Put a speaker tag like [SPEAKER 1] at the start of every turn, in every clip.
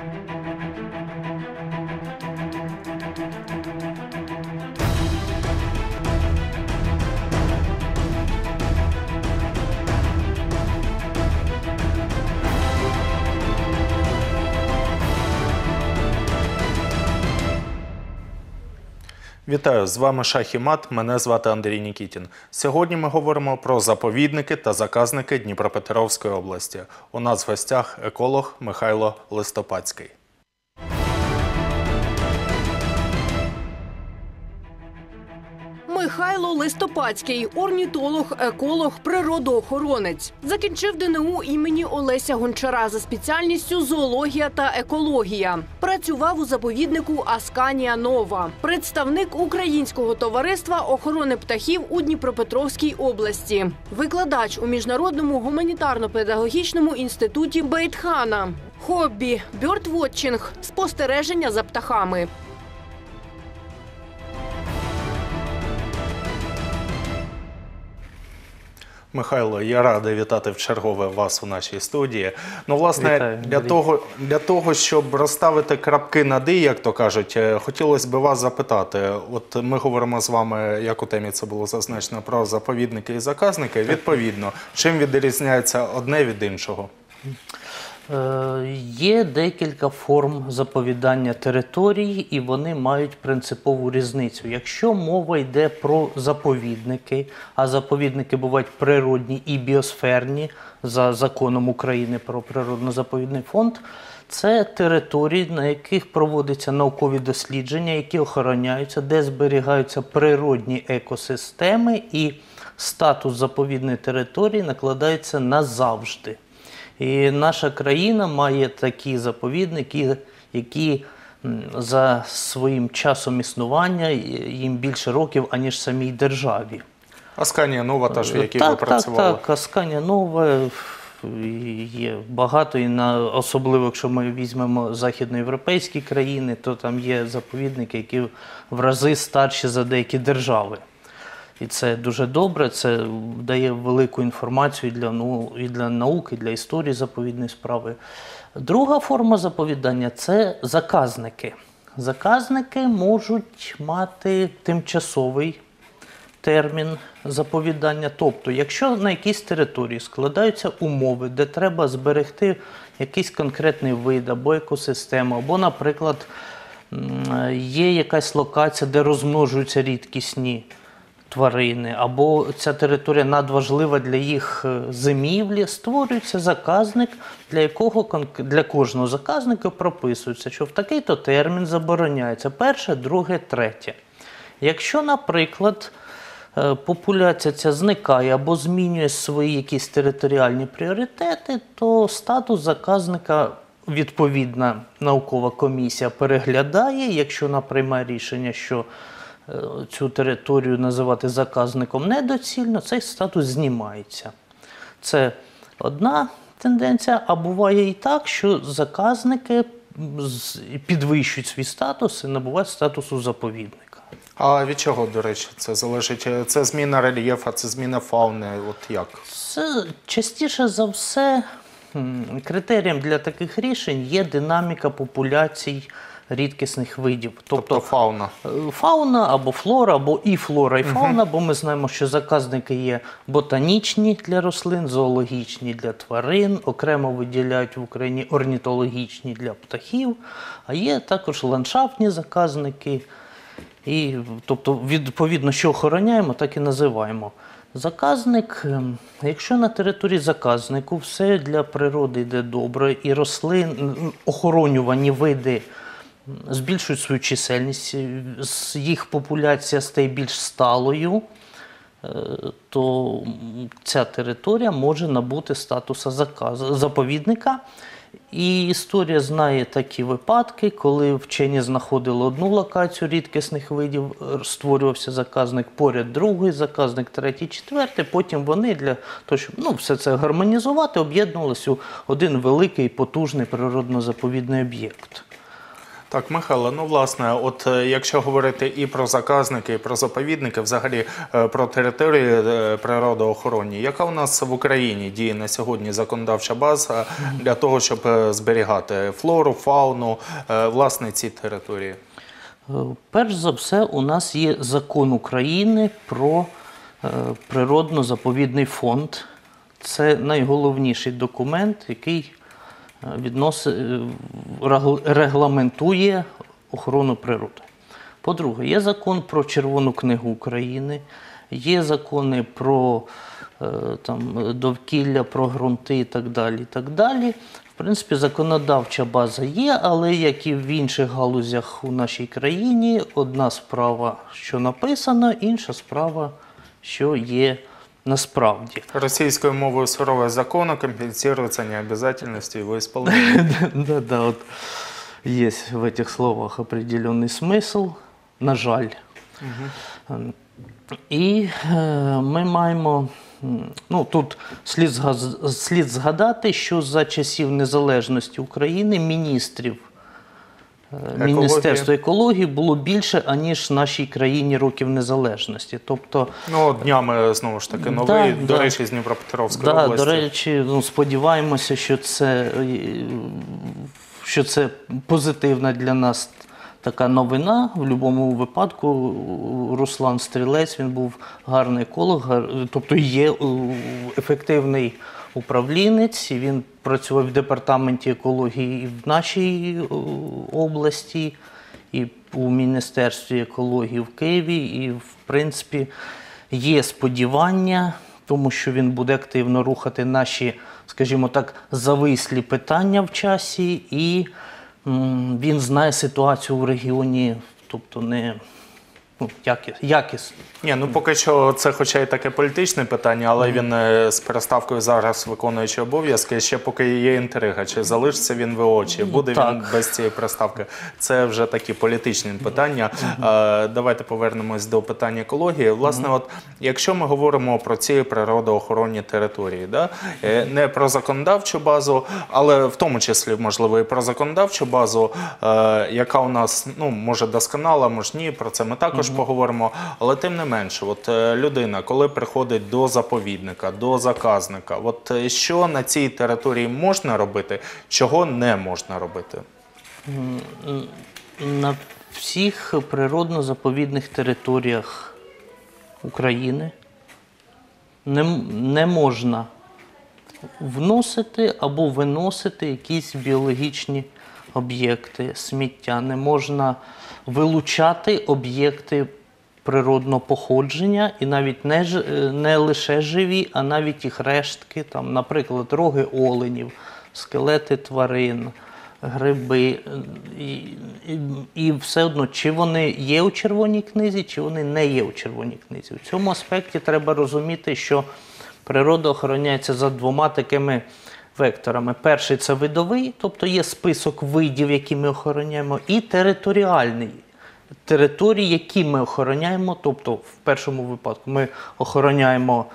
[SPEAKER 1] thank you. Вітаю, з вами Шах і Мат. Мене звати Андрій Нікітін. Сьогодні ми говоримо про заповідники та заказники Дніпропетровської області. У нас в гостях еколог Михайло Листопадський.
[SPEAKER 2] Михайло Листопадський, орнітолог, еколог, природоохоронець. Закінчив ДНУ імені Олеся Гончара за спеціальністю зоологія та екологія. Працював у заповіднику Асканія Нова, представник Українського товариства охорони птахів у Дніпропетровській області, викладач у міжнародному гуманітарно-педагогічному інституті Бейтхана. Хобі бьордвотчинг – спостереження за птахами.
[SPEAKER 1] Михайло, я радий вітати в чергове вас у нашій студії. Ну, власне,
[SPEAKER 3] Вітаю,
[SPEAKER 1] для того, для того, щоб розставити крапки на «ди», як то кажуть, е, хотілося б вас запитати. От ми говоримо з вами, як у темі це було зазначено, про заповідники і заказники. Відповідно, чим відрізняється одне від іншого?
[SPEAKER 3] Е, Є декілька форм заповідання територій, і вони мають принципову різницю. Якщо мова йде про заповідники, а заповідники бувають природні і біосферні за законом України про природно-заповідний фонд, це території, на яких проводяться наукові дослідження, які охороняються, де зберігаються природні екосистеми, і статус заповідної території накладається назавжди. І наша країна має такі заповідники, які за своїм часом існування їм більше років, аніж самій державі.
[SPEAKER 1] Асканія Нова, та ж в якій
[SPEAKER 3] так,
[SPEAKER 1] ви працювали.
[SPEAKER 3] Так, так, Асканія Нова є багато, і на, особливо якщо ми візьмемо західноєвропейські країни, то там є заповідники, які в рази старші за деякі держави. І це дуже добре, це дає велику інформацію для, ну, і для науки, і для історії заповідної справи. Друга форма заповідання це заказники. Заказники можуть мати тимчасовий термін заповідання. Тобто, якщо на якійсь території складаються умови, де треба зберегти якийсь конкретний вид або екосистему, або, наприклад, є якась локація, де розмножуються рідкісні тварини, або ця територія надважлива для їх е, зимівлі, створюється заказник, для якого для кожного заказника прописується, що в такий-то термін забороняється перше, друге, третє. Якщо, наприклад, е, популяція ця зникає або змінює свої якісь територіальні пріоритети, то статус заказника відповідна наукова комісія переглядає, якщо вона приймає рішення, що цю територію називати заказником недоцільно, цей статус знімається. Це одна тенденція, а буває і так, що заказники підвищують свій статус і набувають статусу заповідника.
[SPEAKER 1] А від чого, до речі, це залежить? Це зміна рельєфа, це зміна фауни. От як?
[SPEAKER 3] Це частіше за все критерієм для таких рішень є динаміка популяцій рідкісних видів.
[SPEAKER 1] Тобто фауна.
[SPEAKER 3] Е, Фауна або флора, або і флора, і фауна, бо ми знаємо, що заказники є ботанічні для рослин, зоологічні для тварин, окремо виділяють в Україні орнітологічні для птахів, а є також ландшафтні заказники. І, тобто, відповідно, що охороняємо, так і називаємо. Заказник, ем, якщо на території заказнику все для природи йде добре, і рослин, охоронювані види збільшують свою чисельність, е, їх популяція стає більш сталою, е, то ця територія може набути статуса заказ, заповідника. І історія знає такі випадки, коли вчені знаходили одну локацію рідкісних видів, створювався заказник поряд другий заказник, третій, четвертий. Потім вони для того, щоб ну, все це гармонізувати, об'єднувалися у один великий потужний природно-заповідний об'єкт.
[SPEAKER 1] Так, Михайло, ну власне, от е, якщо говорити і про заказники, і про заповідники, взагалі е, про території е, природоохоронні, яка у нас в Україні діє на сьогодні законодавча база для того, щоб зберігати флору, фауну, власне, ці території?
[SPEAKER 3] Перш за все, у нас є закон України про природно-заповідний фонд. Це найголовніший документ, який відноси, е, регламентує охорону природи. По-друге, є закон про Червону книгу України, є закони про е, там, довкілля, про ґрунти і так далі. І так далі. В принципі, законодавча база є, але як і в інших галузях у нашій країні, одна справа, що написано, інша справа, що є насправді.
[SPEAKER 1] Російською мовою сурове закону компенсируется необязательностью его исполнения.
[SPEAKER 3] Да, да, от є в этих словах определенний смисл, на жаль. І е, ми маємо. Ну, тут слід, слід згадати, що за часів незалежності України міністрів е,
[SPEAKER 1] Екології.
[SPEAKER 3] Екології було більше, аніж в нашій країні років незалежності. Тобто,
[SPEAKER 1] Ну, днями знову ж таки новий, до
[SPEAKER 3] да.
[SPEAKER 1] речі, з Дніпропетровської
[SPEAKER 3] Да,
[SPEAKER 1] області.
[SPEAKER 3] до речі, ну, сподіваємося, що це, що це позитивна для нас така новина. В будь-якому випадку Руслан Стрілець він був гарний еколог, гар- тобто є е, ефективний управлінець. Він працював в департаменті екології і в нашій е, області, і у Міністерстві екології в Києві. І, в принципі, є сподівання, тому що він буде активно рухати наші, скажімо так, завислі питання в часі, і він знає ситуацію в регіоні, тобто не ну, якіс, якісно.
[SPEAKER 1] Ні, ну поки що це хоча й таке політичне питання, але він е, з переставкою зараз виконуючи обов'язки. Ще поки є інтрига, чи залишиться він ВО, чи буде він без цієї переставки. Це вже такі політичні питання. Е, Давайте повернемось до питання екології. Власне, от якщо ми говоримо про ці природоохоронні території, да? е, не про законодавчу базу, але в тому числі, можливо, і про законодавчу базу, е, яка у нас ну може досконала, може ні. Про це ми також поговоримо. Але тим не менше, от е, людина, коли приходить до заповідника, до заказника, от е, що на цій території можна робити, чого не можна робити?
[SPEAKER 3] На всіх природно-заповідних територіях України не, не можна вносити або виносити якісь біологічні об'єкти, сміття, не можна вилучати об'єкти природного походження, і навіть не, е, не лише живі, а навіть їх рештки, там, наприклад, роги оленів, скелети тварин, гриби. е, І, і, і все одно, чи вони є у червоній книзі, чи вони не є у червоній книзі. В цьому аспекті треба розуміти, що природа охороняється за двома такими векторами. Перший це видовий, тобто є список видів, які ми охороняємо, і територіальний. Території, які ми охороняємо, тобто в першому випадку ми охороняємо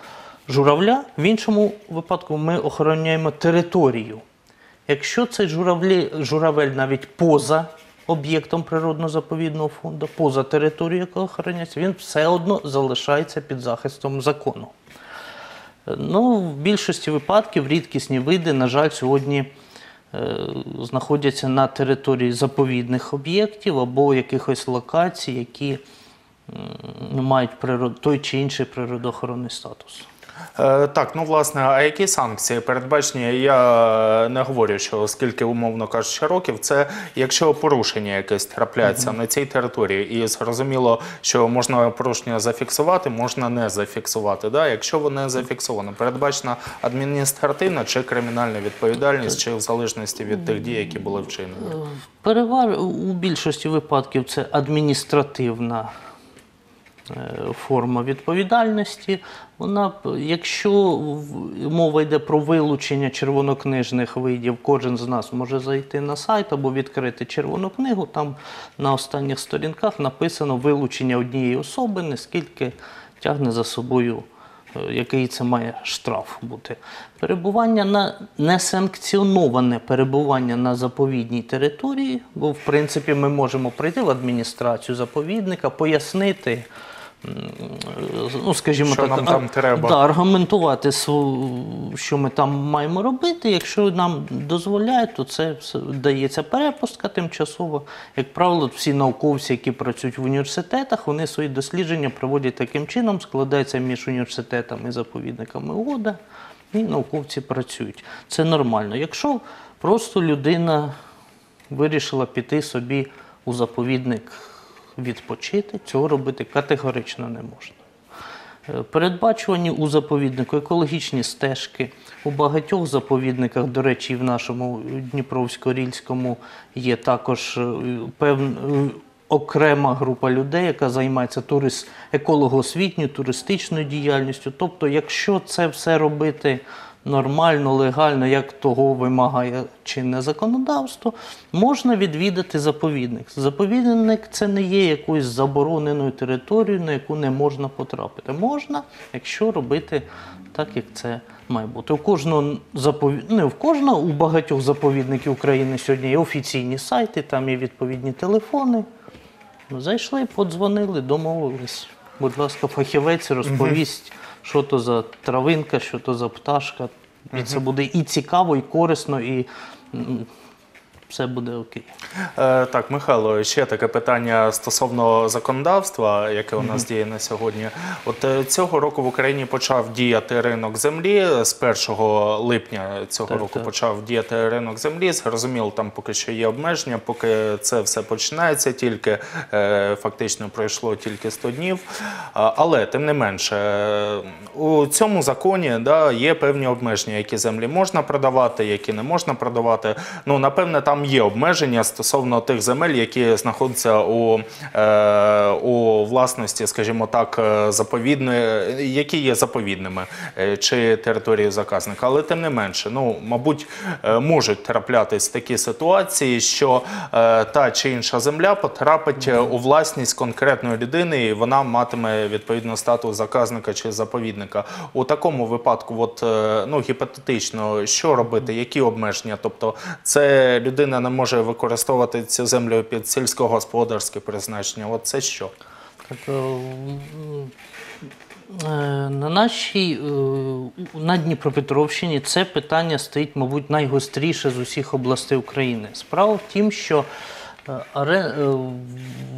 [SPEAKER 3] журавля, в іншому випадку ми охороняємо територію. Якщо цей журавлі, журавель навіть поза об'єктом природно-заповідного фонду, поза територією, яка охороняється, він все одно залишається під захистом закону. Ну, в більшості випадків рідкісні види, на жаль, сьогодні е, знаходяться на території заповідних об'єктів або якихось локацій, які мають той чи інший природоохоронний статус.
[SPEAKER 1] Е, так, ну власне, а які санкції передбачені? Я не говорю, що скільки, умовно кажучи, років, це якщо порушення якесь трапляється на цій території, і зрозуміло, що можна порушення зафіксувати, можна не зафіксувати. Да? Якщо воно зафіксовано, передбачена адміністративна чи кримінальна відповідальність, чи в залежності від тих дій, які були вчинені.
[SPEAKER 3] Перевар у більшості випадків це адміністративна е, форма відповідальності. Вона, якщо мова йде про вилучення червонокнижних видів, кожен з нас може зайти на сайт або відкрити червону книгу. Там на останніх сторінках написано вилучення однієї особи, наскільки тягне за собою е, який це має штраф бути. Перебування на несанкціоноване перебування на заповідній території, бо в принципі ми можемо прийти в адміністрацію заповідника, пояснити. М, Ну, скажімо
[SPEAKER 1] Що
[SPEAKER 3] так,
[SPEAKER 1] нам там треба.
[SPEAKER 3] Да, аргументувати, що ми там маємо робити. Якщо нам дозволяють, то це дається перепустка тимчасово. Як правило, всі науковці, які працюють в університетах, вони свої дослідження проводять таким чином, складається між університетами і заповідниками угода, і науковці працюють. Це нормально. Якщо просто людина вирішила піти собі у заповідник відпочити, цього робити категорично не можна. Е, Передбачувані у заповіднику екологічні стежки. У багатьох заповідниках, до речі, і в нашому Дніпровсько-Рільському є також е, певна е, окрема група людей, яка займається турист, еколого-освітньою, туристичною діяльністю. Тобто, якщо це все робити нормально, легально, як того вимагає чинне законодавство, можна відвідати заповідник. Заповідник це не є якоюсь забороненою територією, на яку не можна потрапити. Можна, якщо робити так, як це має бути. У кожного заповід... не в кожного, у багатьох заповідників України сьогодні є офіційні сайти, там є відповідні телефони. Зайшли, подзвонили, домовились. Будь ласка, фахівець розповість, що то за травинка, що то за пташка. І це буде і цікаво, і корисно, і все буде окей.
[SPEAKER 1] Е, так, Михайло, ще таке питання стосовно законодавства, яке у нас діє на сьогодні. От е, цього року в Україні почав діяти ринок землі. З 1 липня цього
[SPEAKER 3] Так,
[SPEAKER 1] року
[SPEAKER 3] так.
[SPEAKER 1] почав діяти ринок землі. Зрозуміло, там поки що є обмеження, поки це все починається, тільки е, фактично пройшло тільки 100 днів. Але тим не менше, у цьому законі да, є певні обмеження, які землі можна продавати, які не можна продавати. Ну, напевне, там є обмеження стосовно тих земель, які знаходяться у, е, у власності, скажімо так, е, заповідної, які є заповідними е, чи території заказника. Але тим не менше, ну, мабуть, можуть траплятись такі ситуації, що та чи інша земля потрапить у власність конкретної людини, і вона матиме відповідно статус заказника чи заповідника. У такому випадку, от, ну, гіпотетично, що робити, які обмеження? Тобто, це людина не може використовувати цю землю під сільськогосподарське призначення. От це що?
[SPEAKER 3] Так, е, е, на нашій е, на Дніпропетровщині це питання стоїть, мабуть, найгостріше з усіх областей України. Справа в тім, що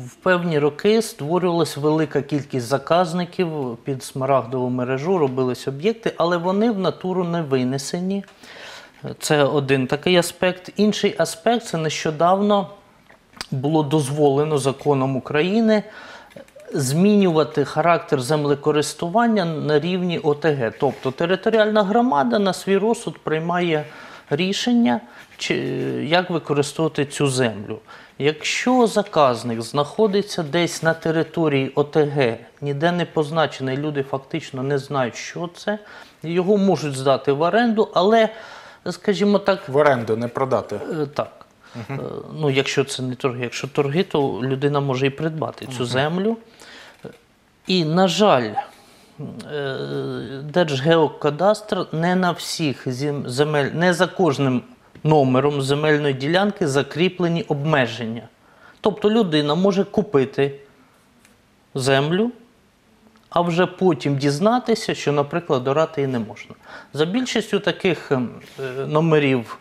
[SPEAKER 3] в певні роки створювалася велика кількість заказників під смарагдову мережу, робились об'єкти, але вони в натуру не винесені. Це один такий аспект. Інший аспект це нещодавно було дозволено законом України змінювати характер землекористування на рівні ОТГ. Тобто територіальна громада на свій розсуд приймає рішення, як використовувати цю землю. Якщо заказник знаходиться десь на території ОТГ, ніде не позначений, люди фактично не знають, що це, його можуть здати в оренду, але, скажімо так,
[SPEAKER 1] В оренду не продати.
[SPEAKER 3] Е, Так. Е, Ну, якщо це не торги. Якщо торги, то людина може і придбати цю землю. І, на жаль, е, Держгеокадастр не на всіх земель, не за кожним номером земельної ділянки закріплені обмеження. Тобто людина може купити землю, а вже потім дізнатися, що, наприклад, орати її не можна. За більшістю таких ем, е, номерів,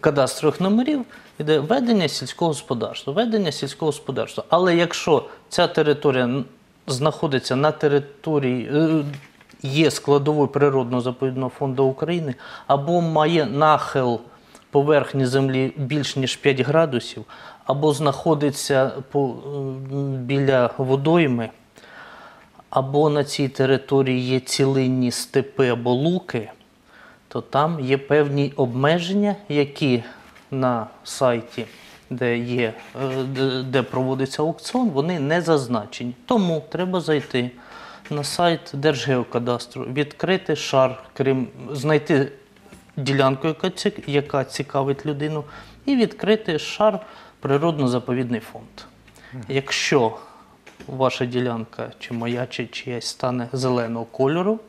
[SPEAKER 3] кадастрових номерів, йде ведення сільського господарства. Ведення сільського господарства. Але якщо ця територія знаходиться на території, е, є складовою природного заповідного фонду України, або має нахил поверхні землі більш ніж 5 градусів, або знаходиться біля водойми, або на цій території є цілинні степи або луки, то там є певні обмеження, які на сайті, де, є, е, де- проводиться аукціон, вони не зазначені. Тому треба зайти на сайт Держгеокадастру, відкрити шар, крім знайти ділянку, яка цікавить людину, і відкрити шар природно-заповідний фонд. Якщо ваша ділянка, чи моя, чи чиясь стане зеленого кольору,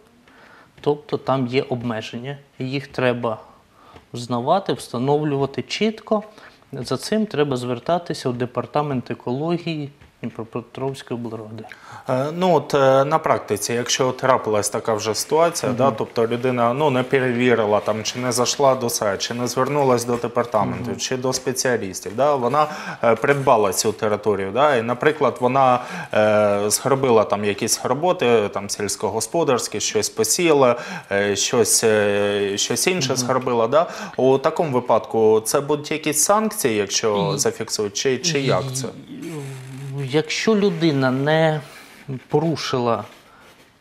[SPEAKER 3] тобто там є обмеження. Їх треба взнавати, встановлювати чітко. За цим треба звертатися у департамент екології Дніпропетровської облради.
[SPEAKER 1] Е, Ну от е, на практиці, якщо трапилась така вже ситуація, да, тобто людина ну не перевірила там, чи не зайшла до сайт, чи не звернулась до департаменту, чи до спеціалістів, да, вона е, придбала цю територію, да, і, наприклад, вона е, зробила там якісь роботи, там сільськогосподарські, щось посіяла, е, щось, е, щось інше зробила. Да. У такому випадку це будуть якісь санкції, якщо зафіксують, чи, чи як це?
[SPEAKER 3] Якщо людина не порушила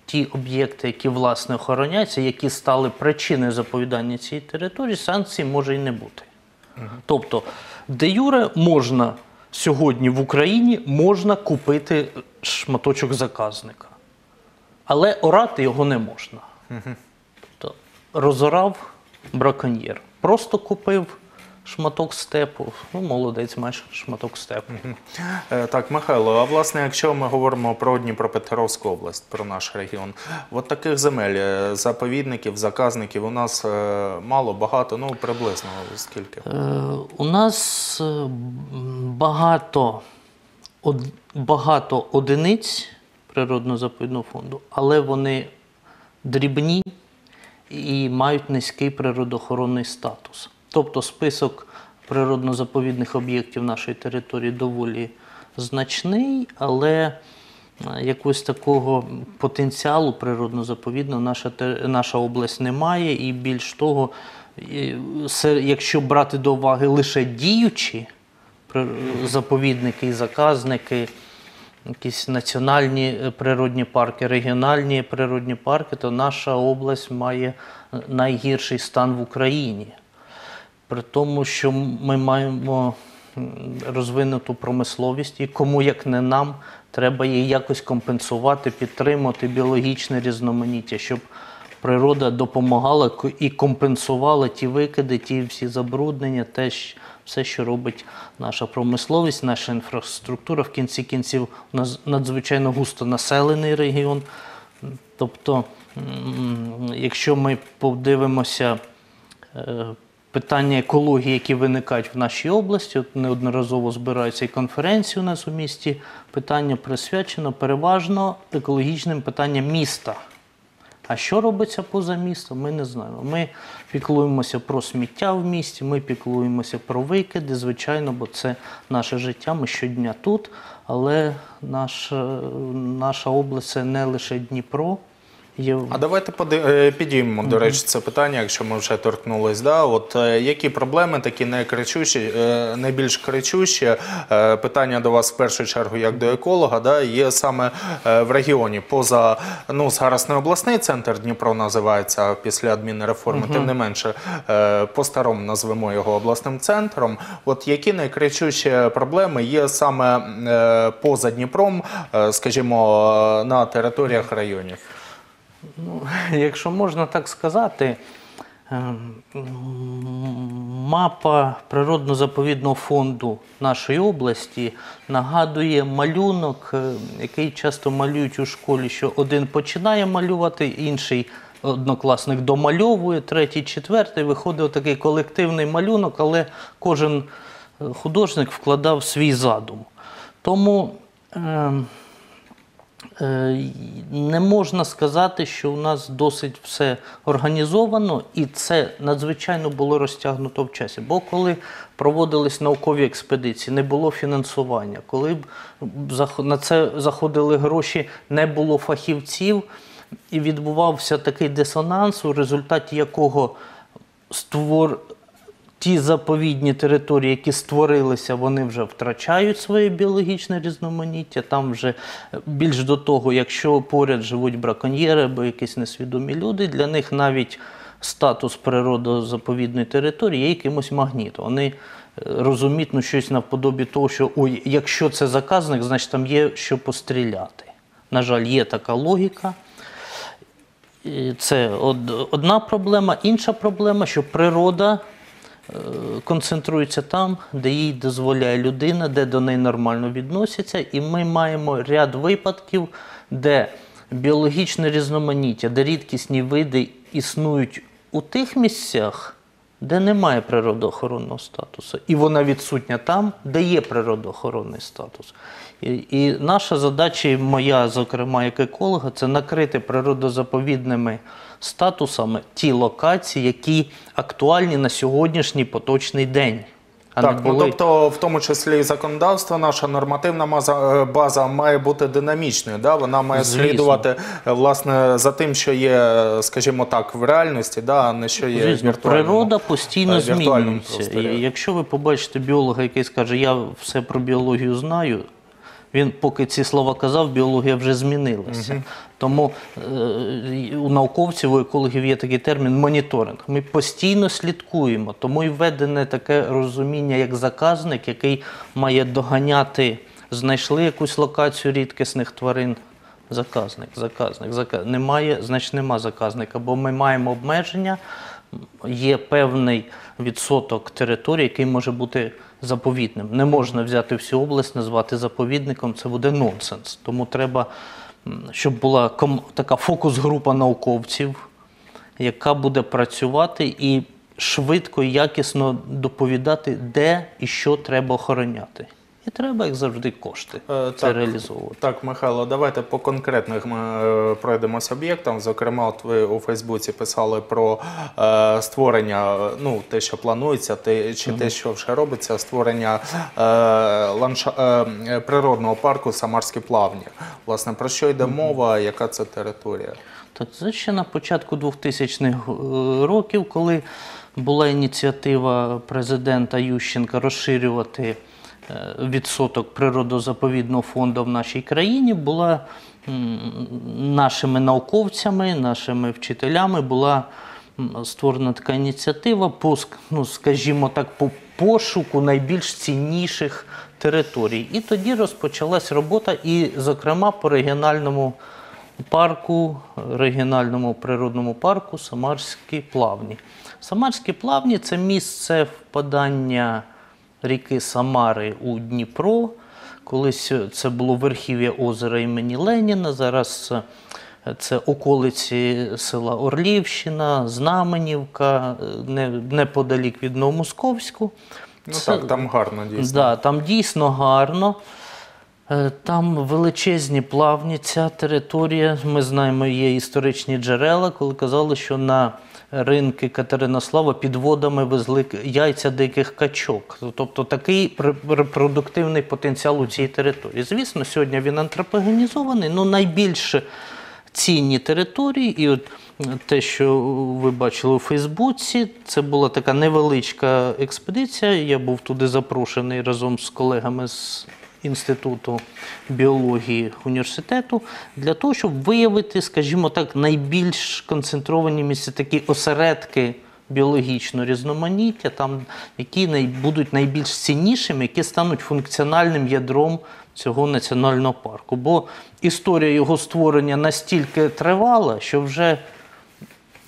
[SPEAKER 3] ті об'єкти, які власне охороняються, які стали причиною заповідання цієї території, санкцій може і не бути. Тобто, де юре можна сьогодні в Україні можна купити шматочок заказника, але орати його не можна. Тобто розорав браконьєр. Просто купив шматок степу. Ну, молодець, маєш шматок степу.
[SPEAKER 1] Е, Так, Михайло, а власне, якщо ми говоримо про Дніпропетровську область, про наш регіон, от таких земель, е, заповідників, заказників у нас е, мало, багато, ну приблизно скільки?
[SPEAKER 3] У нас багато, багато одиниць природно-заповідного фонду, але вони дрібні і мають низький природоохоронний статус. Тобто список природно-заповідних об'єктів нашої території доволі значний, але е, якогось такого потенціалу природно-заповідного наша, наша область не має. І більш того, якщо брати до уваги лише діючі заповідники і заказники, якісь національні е, природні парки, регіональні природні парки, то наша область має е, найгірший стан в Україні. При тому, що ми маємо розвинуту промисловість, і кому як не нам, треба її якось компенсувати, підтримувати біологічне різноманіття, щоб природа допомагала і компенсувала ті викиди, ті всі забруднення, те, все, що робить наша промисловість, наша інфраструктура. В кінці кінців у нас надзвичайно густо населений регіон. Тобто, якщо ми подивимося е, питання екології, які виникають в нашій області, от неодноразово збираються і конференції у нас у місті, питання присвячено переважно екологічним питанням міста. А що робиться поза містом, ми не знаємо. Ми піклуємося про сміття в місті, ми піклуємося про викиди, звичайно, бо це наше життя, ми щодня тут. Але наша, наша область це не лише Дніпро. Є
[SPEAKER 1] А давайте е, підіймемо, до речі, це питання, якщо ми вже торкнулись. Да? От, е, які проблеми такі найкричущі, е, найбільш кричущі? Питання до вас в першу чергу, як до еколога, да? є саме в регіоні. Поза, ну, зараз не обласний центр Дніпро називається після адмінреформи, тим не менше, е, по-старому назвемо його обласним центром. От які найкричущі проблеми є саме поза Дніпром, скажімо, на територіях районів?
[SPEAKER 3] Ну, якщо можна так сказати, ем, мапа природно-заповідного фонду нашої області нагадує малюнок, е, який часто малюють у школі, що один починає малювати, інший однокласник домальовує, третій, четвертий. Виходить такий колективний малюнок, але кожен е, художник вкладав свій задум. Тому. Е, Не можна сказати, що у нас досить все організовано, і це надзвичайно було розтягнуто в часі. Бо коли проводились наукові експедиції, не було фінансування, коли на це заходили гроші, не було фахівців, і відбувався такий дисонанс, у результаті якого створ ті заповідні території, які створилися, вони вже втрачають своє біологічне різноманіття. Там вже е, більш до того, якщо поряд живуть браконьєри або якісь несвідомі люди, для них навіть статус природозаповідної території є якимось магнітом. Вони е, розуміють ну, щось наподобі того, що ой, якщо це заказник, значить там є що постріляти. На жаль, є така логіка. Це одна проблема. Інша проблема, що природа концентрується там, де їй дозволяє людина, де до неї нормально відносяться. І ми маємо ряд випадків, де біологічне різноманіття, де рідкісні види існують у тих місцях, де немає природоохоронного статусу. І вона відсутня там, де є природоохоронний статус. І, і наша задача, і моя, зокрема, як еколога, це накрити природозаповідними статусами ті локації, які актуальні на сьогоднішній поточний день. А
[SPEAKER 1] Так,
[SPEAKER 3] не
[SPEAKER 1] ну тобто, в тому числі і законодавство, наша нормативна маза- е, база має бути динамічною. Да? Вона має
[SPEAKER 3] Звісно.
[SPEAKER 1] слідувати е, власне за тим, що є, е, скажімо так, в реальності, да? а не що є
[SPEAKER 3] Звісно,
[SPEAKER 1] віртуальному.
[SPEAKER 3] природа постійно
[SPEAKER 1] віртуальному
[SPEAKER 3] змінюється.
[SPEAKER 1] просторі.
[SPEAKER 3] Якщо ви побачите біолога, який скаже, я все про біологію знаю, він поки ці слова казав, біологія вже змінилася. Тому е, у науковців, у екологів є такий термін моніторинг. Ми постійно слідкуємо, тому і введене таке розуміння, як заказник, який має доганяти, знайшли якусь локацію рідкісних тварин. Заказник, заказник, заказник. Немає, значить нема заказника, бо ми маємо обмеження, є певний відсоток території, який може бути заповідним. Не можна взяти всю область, назвати заповідником, це буде нонсенс. Тому треба, щоб була така фокус-група науковців, яка буде працювати і швидко і якісно доповідати, де і що треба охороняти. І треба, як завжди, кошти це
[SPEAKER 1] так.
[SPEAKER 3] реалізовувати.
[SPEAKER 1] Так, Михайло, давайте по конкретних ми е, пройдемось об'єктам. Зокрема, от ви у Фейсбуці писали про е, створення, ну те, що планується, те, чи те, що вже робиться, створення е, ландша, е, природного парку Самарські плавні. Власне, про що йде мова, яка це територія?
[SPEAKER 3] Так, це ще на початку 2000-х е, років, коли була ініціатива президента Ющенка розширювати відсоток природозаповідного фонду в нашій країні, була нашими науковцями, нашими вчителями була створена така ініціатива по, ну, скажімо так, по пошуку найбільш цінніших територій. І тоді розпочалась робота, і, зокрема, по регіональному парку, регіональному природному парку Самарські плавні. Самарські плавні це місце впадання ріки Самари у Дніпро. Колись це було верхів'я озера імені Леніна. Зараз це околиці села Орлівщина, Знаменівка, е, неподалік від Новомосковську.
[SPEAKER 1] Ну
[SPEAKER 3] Це-
[SPEAKER 1] так, там гарно дійсно.
[SPEAKER 3] Да, там дійсно гарно. Е, Там величезні плавні, ця територія. Ми знаємо, є історичні джерела, коли казали, що на ринки Катеринослава під водами везли яйця диких качок. Тобто такий пр- репродуктивний потенціал у цій території. Звісно, сьогодні він антропогенізований, але найбільше цінні території. І от те, що ви бачили у Фейсбуці, це була така невеличка експедиція. Я був туди запрошений разом з колегами з Інституту біології університету для того, щоб виявити, скажімо так, найбільш концентровані місця, такі осередки біологічного різноманіття, там, які най- будуть найбільш ціннішими, які стануть функціональним ядром цього національного парку. Бо історія його створення настільки тривала, що вже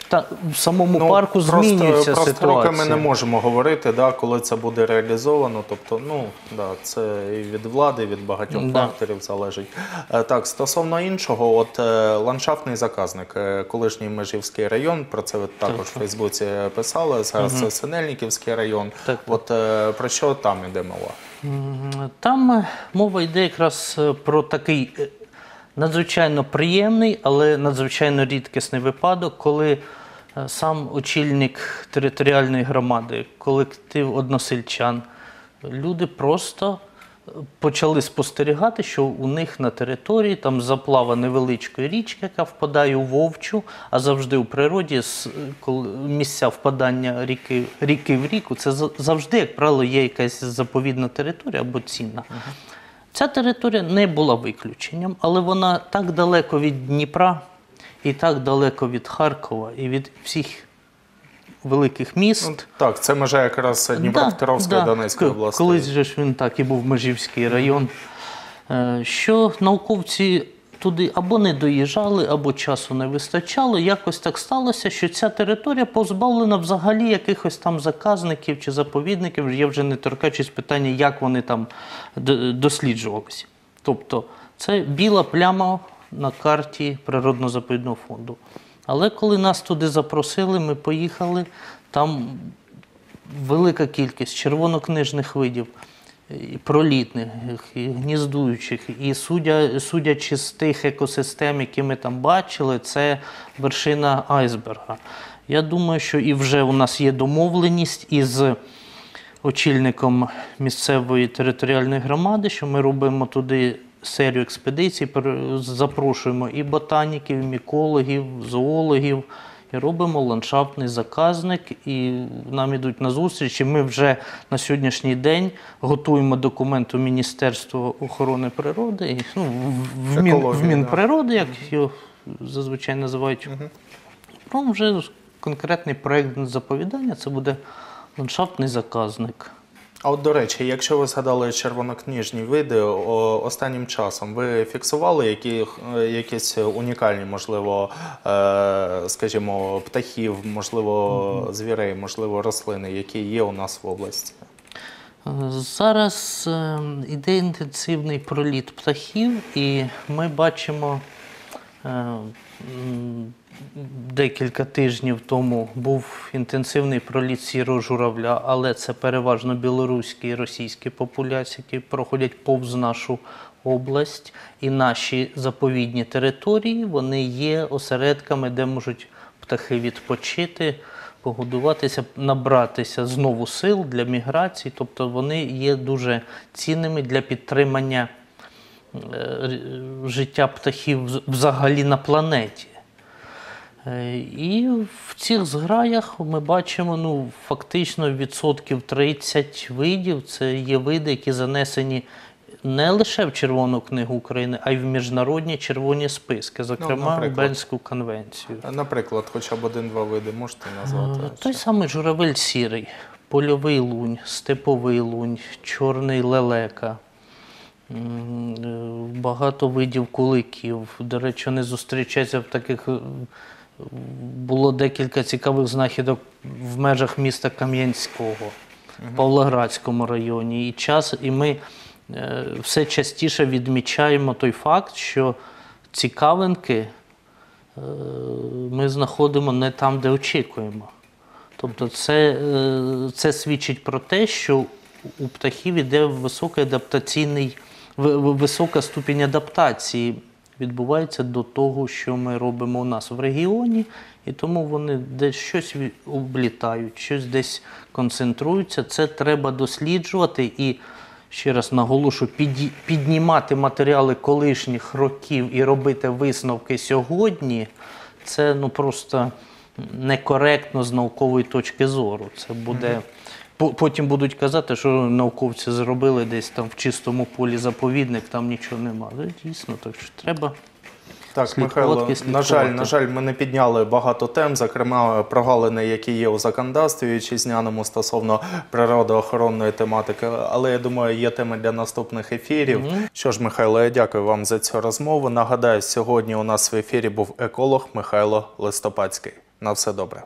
[SPEAKER 3] та, в самому парку
[SPEAKER 1] просто,
[SPEAKER 3] змінюється
[SPEAKER 1] про
[SPEAKER 3] ситуація.
[SPEAKER 1] строки ми не можемо говорити, да, коли це буде реалізовано. Тобто, ну да, це і від влади, і від багатьох
[SPEAKER 3] Да.
[SPEAKER 1] факторів залежить. Е, Так, стосовно іншого, от е, ландшафтний заказник, е, колишній Межівський район, про це ви також в Фейсбуці писали. Зараз це Синельниківський район.
[SPEAKER 3] Так.
[SPEAKER 1] От про що там іде мова?
[SPEAKER 3] Там мова йде якраз про такий надзвичайно приємний, але надзвичайно рідкісний випадок, коли е, сам очільник територіальної громади, колектив односельчан, люди просто е, почали спостерігати, що у них на території там заплава невеличкої річки, яка впадає у Вовчу, а завжди у природі коли місця впадання ріки, ріки в ріку, це за- завжди, як правило, є якась заповідна територія або цінна. Ця територія не була виключенням, але вона так далеко від Дніпра і так далеко від Харкова і від всіх великих міст.
[SPEAKER 1] Ну, так, це межа якраз Дніпропетровська
[SPEAKER 3] Да, да.
[SPEAKER 1] Області.
[SPEAKER 3] Колись же ж він так і був Межівський район. Е, Що науковці туди або не доїжджали, або часу не вистачало. Якось так сталося, що ця територія позбавлена взагалі якихось там заказників чи заповідників. Я вже не торкаючись питання, як вони там досліджувалися. Тобто це біла пляма на карті природно-заповідного фонду. Але коли нас туди запросили, ми поїхали, там велика кількість червонокнижних видів, пролітних, і гніздуючих. І судя, судячи з тих екосистем, які ми там бачили, це вершина айсберга. Я думаю, що і вже у нас є домовленість із очільником місцевої територіальної громади, що ми робимо туди серію експедицій, запрошуємо і ботаніків, і мікологів, зоологів, і робимо ландшафтний заказник, і нам ідуть на зустріч. І ми вже на сьогоднішній день готуємо документ у Міністерство охорони природи, і, ну, в, Мін, в Мінприроди, як його зазвичай називають. Ну, вже конкретний проєкт заповідання це буде ландшафтний заказник.
[SPEAKER 1] А от до речі, якщо ви згадали червонокнижні види, останнім часом ви фіксували які, е, якісь унікальні, можливо, е, скажімо, птахів, можливо, звірей, можливо, рослини, які є у нас в області?
[SPEAKER 3] Е, Зараз е, іде інтенсивний проліт птахів, і ми бачимо декілька тижнів тому був інтенсивний проліт сірого журавля, але це переважно білоруські і російські популяції, які проходять повз нашу область. І наші заповідні території вони є осередками, де можуть птахи відпочити, погодуватися, набратися знову сил для міграції. Тобто вони є дуже цінними для підтримання е, життя птахів взагалі на планеті. Е, І в цих зграях ми бачимо ну, фактично відсотків 30 видів. Це є види, які занесені не лише в Червону книгу України, а й в міжнародні червоні списки, зокрема в
[SPEAKER 1] наприклад.
[SPEAKER 3] Бельську конвенцію.
[SPEAKER 1] Наприклад, хоча б один-два види можете назвати?
[SPEAKER 3] Е, Той самий журавель сірий, польовий лунь, степовий лунь, чорний лелека. Е, Багато видів куликів. До речі, вони зустрічаються в таких. е, Було декілька цікавих знахідок в межах міста Кам'янського, в Павлоградському районі. І, час, і ми е, все частіше відмічаємо той факт, що цікавинки ми знаходимо не там, де очікуємо. Тобто це, це свідчить про те, що у птахів іде високий адаптаційний, висока ступінь адаптації відбувається до того, що ми робимо у нас в регіоні, і тому вони десь щось облітають, щось десь концентруються. Це треба досліджувати і. Ще раз наголошу, піднімати матеріали колишніх років і робити висновки сьогодні, це ну просто некоректно з наукової точки зору. Це буде. По- Потім будуть казати, що науковці зробили десь там в чистому полі заповідник, там нічого нема. Ну, Дійсно, так що треба.
[SPEAKER 1] Так,
[SPEAKER 3] Слідкувати,
[SPEAKER 1] Михайло, на жаль, на жаль, ми не підняли багато тем, зокрема прогалини, які є у законодавстві вітчизняному стосовно природоохоронної тематики. Але я думаю, є теми для наступних ефірів. Що ж, Михайло, я дякую вам за цю розмову. Нагадаю, сьогодні у нас в ефірі був еколог Михайло Листопадський. На все добре.